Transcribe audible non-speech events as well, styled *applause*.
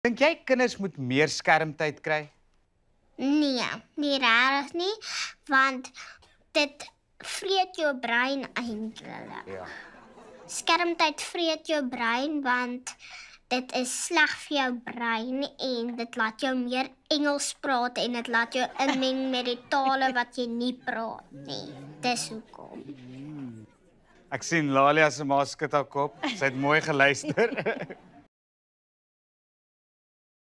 Dink jy kinders moet meer skermtyd kry? Nee, nie regtig nie, want dit vreet jou brein eintlik. Ja. Skermtyd vreet jou brein want dit is sleg vir jou brein en dit laat jou meer Engels praat en dit laat jou inmeng met die tale wat jy nie praat nie. Dis hoekom. Ek sien Lalia se ma skud haar kop. Sy het mooi geluister. *laughs*